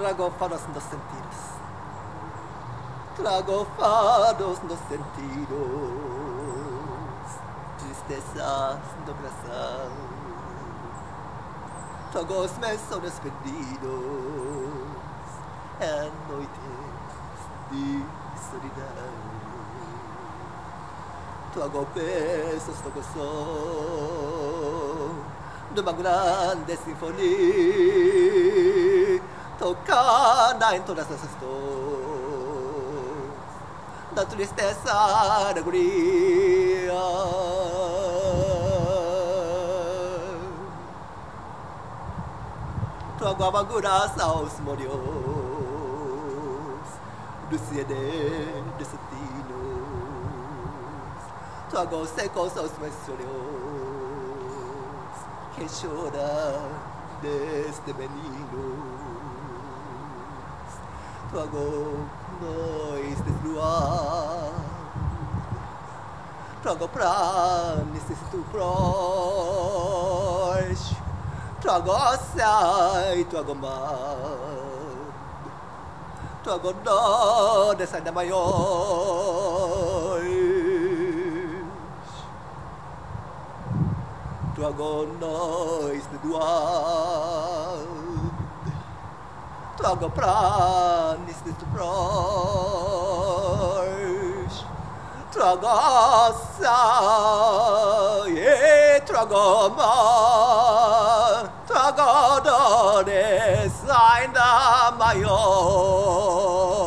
Trago fados nos sentidos. Trago fados nos sentidos. Tristezas no coração. Trago os meus sonhos perdidos. Em noites de solidão. Trago pesos no coração. De uma grande sinfonia tocada em todas as dores da tristeza da alegria. Trago amarguras aos molhos do CD destinos. Trago secos aos meus sonhos que chora deste menino. Trago noites de luar. Trago planes estupros Trago céu, trago mar. Trago dores ainda maiores Trago nós de luar Plaga pranis de praš. Tragasa, e tragoma, tragadores ainda maior.